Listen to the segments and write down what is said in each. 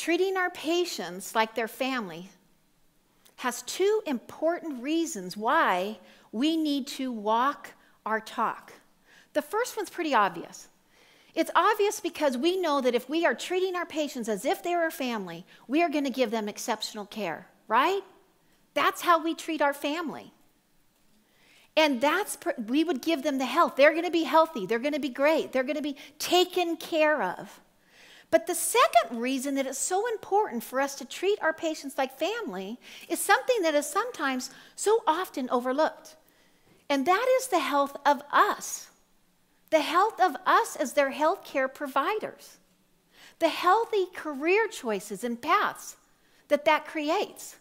treating our patients like their family has two important reasons why we need to walk our talk. The first one's pretty obvious. It's obvious because we know that if we are treating our patients as if they're our family, we are going to give them exceptional care, right? That's how we treat our family. And that's, we would give them the health. They're going to be healthy. They're going to be great. They're going to be taken care of. But the second reason that it's so important for us to treat our patients like family is something that is sometimes so often overlooked. And that is the health of us, the health of us as their health care providers, the healthy career choices and paths that that creates,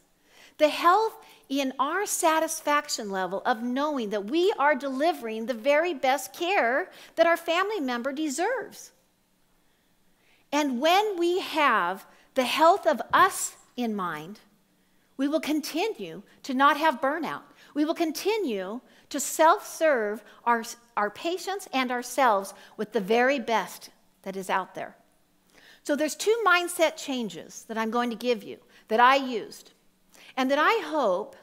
the health in our satisfaction level of knowing that we are delivering the very best care that our family member deserves. And when we have the health of us in mind, we will continue to not have burnout. We will continue to self serve our, our patients and ourselves with the very best that is out there. So, there's two mindset changes that I'm going to give you that I used and that I hope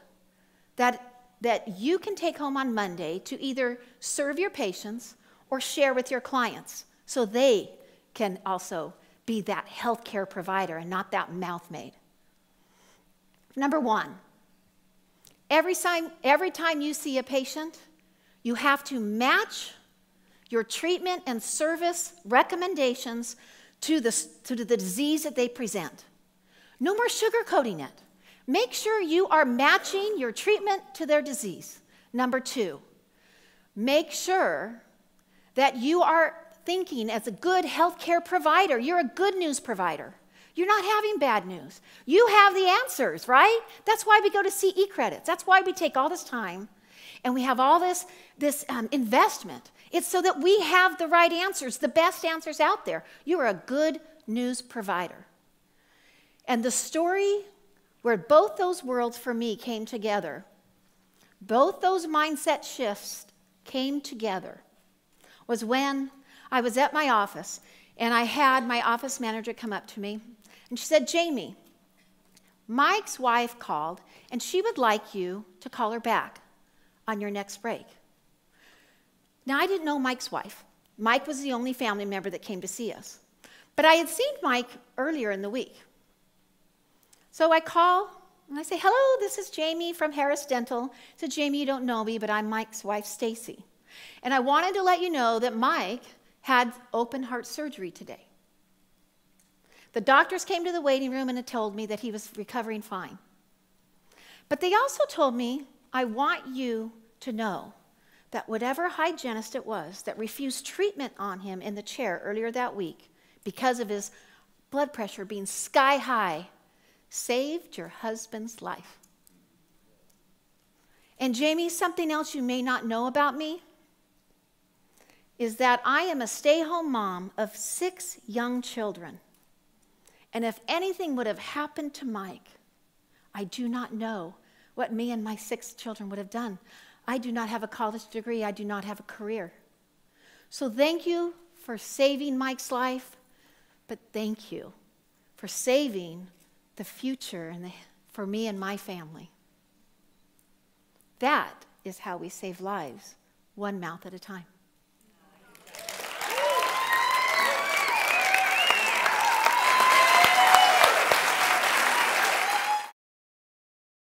that, that you can take home on Monday to either serve your patients or share with your clients so they can also be that healthcare provider and not that mouth. Number one, every time, every time you see a patient, you have to match your treatment and service recommendations to the, to the disease that they present. No more sugarcoating it. Make sure you are matching your treatment to their disease. Number two, make sure that you are thinking as a good healthcare provider. You're a good news provider. You're not having bad news. You have the answers, right? That's why we go to CE credits. That's why we take all this time and we have all this, this um, investment. It's so that we have the right answers, the best answers out there. You are a good news provider. And the story where both those worlds for me came together, both those mindset shifts came together, was when I was at my office and I had my office manager come up to me and she said, Jamie, Mike's wife called and she would like you to call her back on your next break. Now, I didn't know Mike's wife. Mike was the only family member that came to see us. But I had seen Mike earlier in the week. So I call and I say, Hello, this is Jamie from Harris Dental. Said, Jamie, you don't know me, but I'm Mike's wife, Stacy. And I wanted to let you know that Mike had open heart surgery today. The doctors came to the waiting room and told me that he was recovering fine. But they also told me, I want you to know that whatever hygienist it was that refused treatment on him in the chair earlier that week because of his blood pressure being sky high saved your husband's life. And Jamie, something else you may not know about me is that I am a stay home mom of six young children. And if anything would have happened to Mike, I do not know what me and my six children would have done. I do not have a college degree, I do not have a career. So thank you for saving Mike's life, but thank you for saving the future and the, for me and my family. That is how we save lives, one mouth at a time.